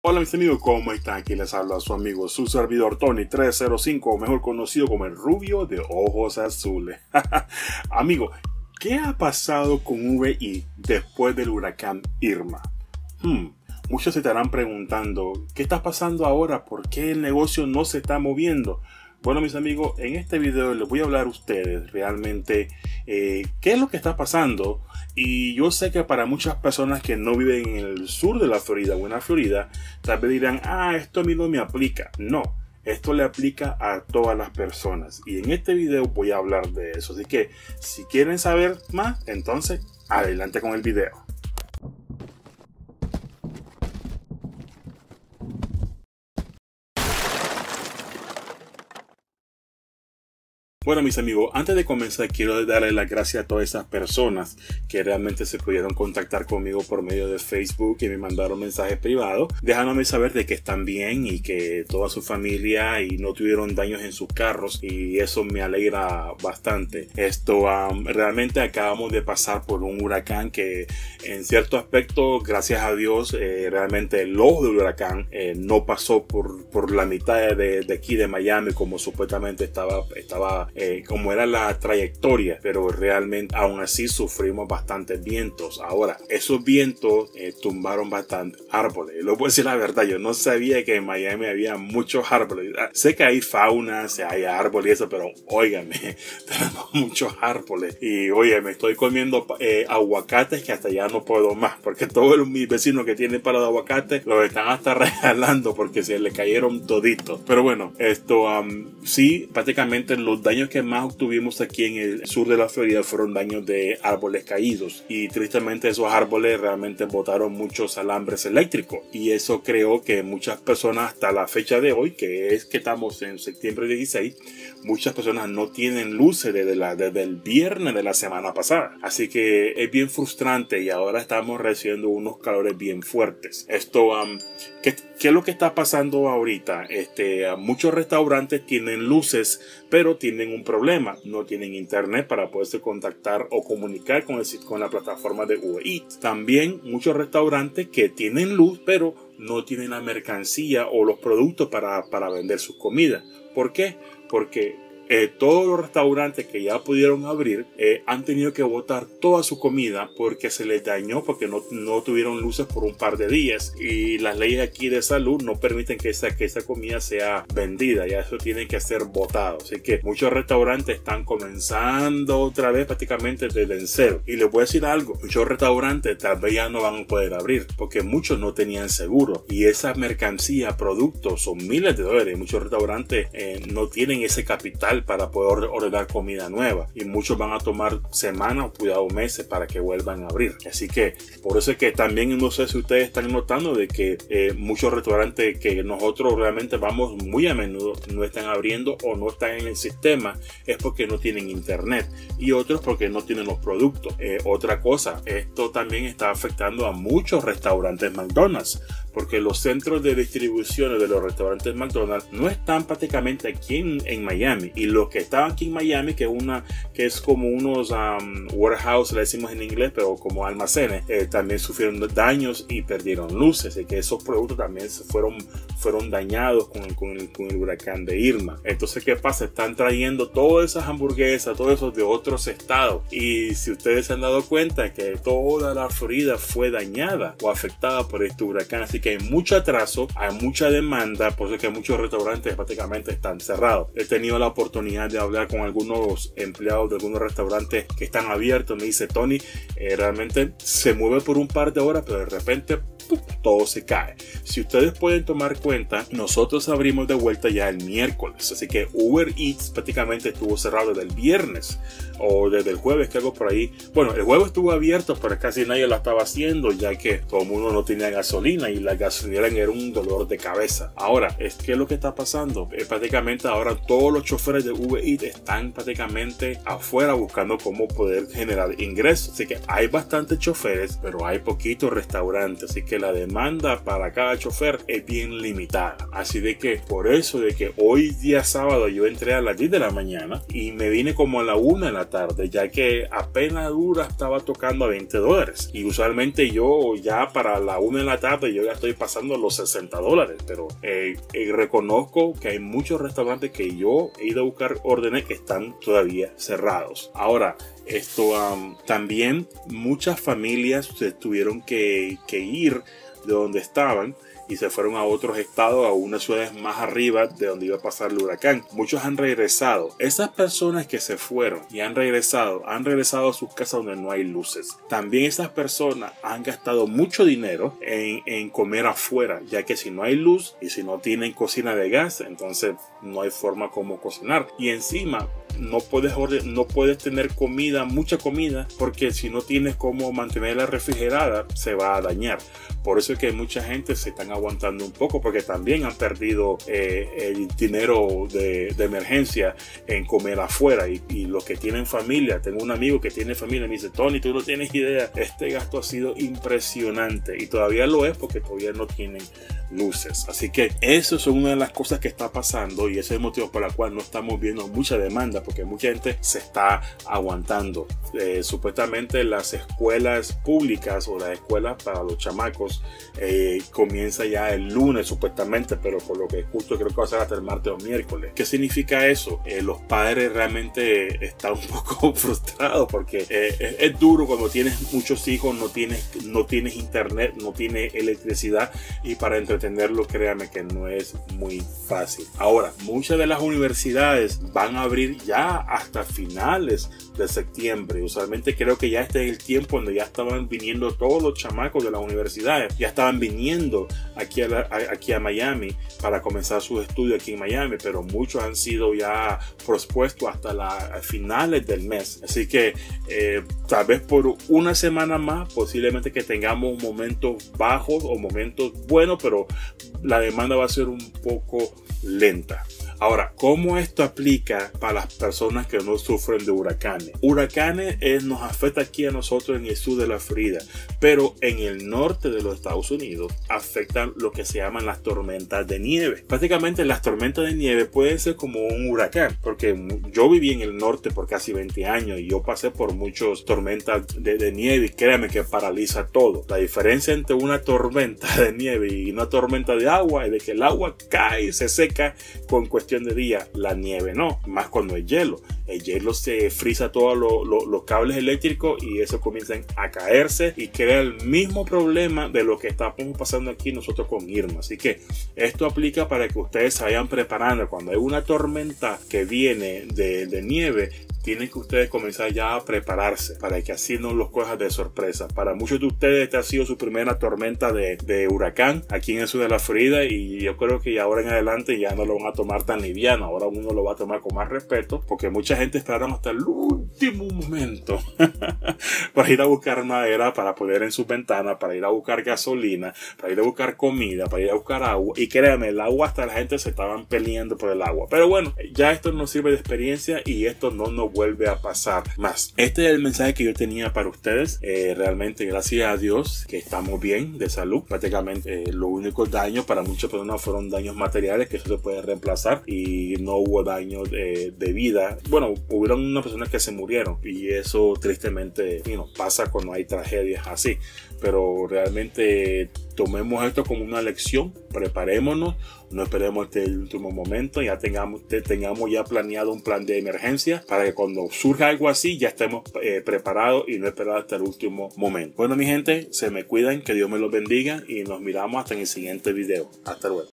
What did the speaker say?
Hola mis amigos, ¿cómo están? Aquí les habla su amigo, su servidor Tony305, o mejor conocido como el rubio de ojos azules. amigo, ¿qué ha pasado con VI después del huracán Irma? Hmm, muchos se estarán preguntando, ¿qué está pasando ahora? ¿Por qué el negocio no se está moviendo? Bueno mis amigos, en este video les voy a hablar a ustedes realmente eh, qué es lo que está pasando y yo sé que para muchas personas que no viven en el sur de la Florida o en la Florida, tal vez dirán, ah, esto a mí no me aplica. No, esto le aplica a todas las personas y en este video voy a hablar de eso. Así que si quieren saber más, entonces adelante con el video. Bueno, mis amigos, antes de comenzar, quiero darle las gracias a todas esas personas que realmente se pudieron contactar conmigo por medio de Facebook y me mandaron mensajes privados, dejándome saber de que están bien y que toda su familia y no tuvieron daños en sus carros y eso me alegra bastante. Esto realmente acabamos de pasar por un huracán que en cierto aspecto, gracias a Dios, eh, realmente el ojo del huracán eh, no pasó por, por la mitad de, de, aquí de Miami como supuestamente estaba, estaba eh, como era la trayectoria, pero realmente aún así sufrimos bastantes vientos. Ahora, esos vientos eh, tumbaron bastantes árboles. Lo puedo decir la verdad, yo no sabía que en Miami había muchos árboles. Ah, sé que hay fauna, hay árboles y eso, pero óigame, tenemos muchos árboles. Y oye, me estoy comiendo eh, aguacates que hasta ya no puedo más, porque todos mis vecinos que tienen para de aguacate los están hasta regalando porque se le cayeron toditos. Pero bueno, esto sí, prácticamente los daños que más obtuvimos aquí en el sur de la Florida fueron daños de árboles caídos y tristemente esos árboles realmente botaron muchos alambres eléctricos y eso creó que muchas personas hasta la fecha de hoy, que es que estamos en septiembre 16, muchas personas no tienen luces desde, la, desde el viernes de la semana pasada. Así que es bien frustrante y ahora estamos recibiendo unos calores bien fuertes. Esto, ¿qué, ¿qué, es lo que está pasando ahorita? Este, muchos restaurantes tienen luces, pero tienen un problema. No tienen internet para poderse contactar o comunicar con, el, con la plataforma de Uber Eats. También muchos restaurantes que tienen luz, pero no tienen la mercancía o los productos para, para vender sus comidas. ¿Por qué? Porque eh, todos los restaurantes que ya pudieron abrir eh, han tenido que botar toda su comida porque se les dañó porque no, no, tuvieron luces por un par de días. Y las leyes aquí de salud no permiten que esa, que esa comida sea vendida ya eso tiene que ser botado. Así que muchos restaurantes están comenzando otra vez prácticamente desde cero. Y les voy a decir algo muchos restaurantes tal vez ya no van a poder abrir porque muchos no tenían seguro. Y esa mercancía productos son miles de dólares. Muchos restaurantes eh, no tienen ese capital para poder ordenar comida nueva y muchos van a tomar semanas o cuidado meses para que vuelvan a abrir. Así que por eso es que también no sé si ustedes están notando de que eh, muchos restaurantes que nosotros realmente vamos muy a menudo no están abriendo o no están en el sistema es porque no tienen internet y otros porque no tienen los productos. Eh, otra cosa, esto también está afectando a muchos restaurantes McDonald's porque los centros de distribución de los restaurantes McDonald's no están prácticamente aquí en, Miami. Y los que estaban aquí en Miami que una que es como unos um, warehouse le decimos en inglés pero como almacenes eh, también sufrieron daños y perdieron luces. Y que esos productos también se fueron fueron dañados con, con, el, con el huracán de Irma. Entonces qué pasa están trayendo todas esas hamburguesas todo eso de otros estados. Y si ustedes se han dado cuenta que toda la Florida fue dañada o afectada por este huracán así que hay mucho atraso, hay mucha demanda, por eso que muchos restaurantes prácticamente están cerrados. He tenido la oportunidad de hablar con algunos empleados de algunos restaurantes que están abiertos. Me dice Tony, eh, realmente se mueve por un par de horas, pero de repente todo se cae. Si ustedes pueden tomar cuenta, nosotros abrimos de vuelta ya el miércoles, así que Uber Eats prácticamente estuvo cerrado desde el viernes o desde el jueves que algo por ahí. Bueno, el jueves estuvo abierto, pero casi nadie lo estaba haciendo ya que todo el mundo no tenía gasolina y la gasolina era un dolor de cabeza. Ahora, es que lo que está pasando, es prácticamente ahora todos los choferes de Uber Eats están prácticamente afuera buscando cómo poder generar ingresos. Así que hay bastantes choferes, pero hay poquitos restaurantes, así que la demanda para cada chofer es bien limitada. Así de que por eso de que hoy día sábado yo entré a las 10 de la mañana y me vine como a la 1 de la tarde, ya que apenas dura estaba tocando a 20 dólares. Y usualmente yo ya para la 1 de la tarde yo ya estoy pasando los 60 dólares. Pero eh, eh, reconozco que hay muchos restaurantes que yo he ido a buscar órdenes que están todavía cerrados. Ahora, esto también muchas familias tuvieron que, que ir de donde estaban y se fueron a otros estados, a unas ciudades más arriba de donde iba a pasar el huracán. Muchos han regresado. Esas personas que se fueron y han regresado, han regresado a sus casas donde no hay luces. También esas personas han gastado mucho dinero en, en comer afuera, ya que si no hay luz y si no tienen cocina de gas, entonces no hay forma como cocinar. Y encima no puedes, no puedes tener comida, mucha comida, porque si no tienes cómo mantenerla refrigerada, se va a dañar. Por eso es que mucha gente se están aguantando un poco, porque también han perdido eh, el dinero de, emergencia en comer afuera. Y, y, los que tienen familia, tengo un amigo que tiene familia, me dice, Tony, tú no tienes idea, este gasto ha sido impresionante. Y todavía lo es porque todavía no tienen luces. Así que eso es una de las cosas que está pasando y ese es el motivo por el cual no estamos viendo mucha demanda porque mucha gente se está aguantando. Eh, supuestamente las escuelas públicas o las escuelas para los chamacos eh, comienza ya el lunes supuestamente, pero por lo que escucho creo que va a ser hasta el martes o miércoles. ¿Qué significa eso? Eh, los padres realmente están un poco frustrados porque es, es, duro cuando tienes muchos hijos, no tienes, no tienes internet, no tienes electricidad y para entretenerlo créame que no es muy fácil. Ahora, muchas de las universidades van a abrir ya hasta finales de septiembre. Usualmente creo que ya este es el tiempo donde ya estaban viniendo todos los chamacos de las universidades, ya estaban viniendo aquí a, aquí a Miami para comenzar sus estudios aquí en Miami, pero muchos han sido ya propuestos hasta las finales del mes. Así que eh, tal vez por una semana más, posiblemente que tengamos momentos bajos o momentos buenos, pero la demanda va a ser un poco lenta. Ahora, ¿cómo esto aplica para las personas que no sufren de huracanes? Huracanes nos afecta aquí a nosotros en el sur de la Florida, pero en el norte de los Estados Unidos afectan lo que se llaman las tormentas de nieve. Prácticamente las tormentas de nieve pueden ser como un huracán, porque yo viví en el norte por casi 20 años y yo pasé por muchas tormentas de, nieve y créame que paraliza todo. La diferencia entre una tormenta de nieve y una tormenta de agua es de que el agua cae y se seca con cuestión de día, la nieve no, más cuando es hielo. El hielo se frisa todos los cables eléctricos y eso comienzan a caerse y crea el mismo problema de lo que estamos pasando aquí nosotros con Irma. Así que esto aplica para que ustedes se vayan preparando. Cuando hay una tormenta que viene de nieve, tienen que ustedes comenzar ya a prepararse para que así no los cojas de sorpresa. Para muchos de ustedes esta ha sido su primera tormenta de, de, huracán aquí en el sur de la Florida y yo creo que ahora en adelante ya no lo van a tomar tan liviano, ahora uno lo va a tomar con más respeto porque mucha gente esperaron hasta el último momento para ir a buscar madera, para poner en su ventana, para ir a buscar gasolina, para ir a buscar comida, para ir a buscar agua y créanme, el agua hasta la gente se estaban peleando por el agua. Pero bueno, ya esto nos sirve de experiencia y esto no nos vuelve a pasar más. Este es el mensaje que yo tenía para ustedes. Eh, realmente, gracias a Dios que estamos bien de salud. Prácticamente eh, los únicos daños para muchas personas fueron daños materiales que eso se puede reemplazar y no hubo daños de, vida. Bueno, hubieron unas personas que se murieron y eso tristemente pasa cuando hay tragedias así. Pero realmente tomemos esto como una lección, preparémonos, no esperemos este último momento, ya tengamos, tengamos ya planeado un plan de emergencia para que cuando surja algo así ya estemos eh, preparados y no esperar hasta el último momento. Bueno mi gente, se me cuidan, que Dios me los bendiga y nos miramos hasta en el siguiente video. Hasta luego.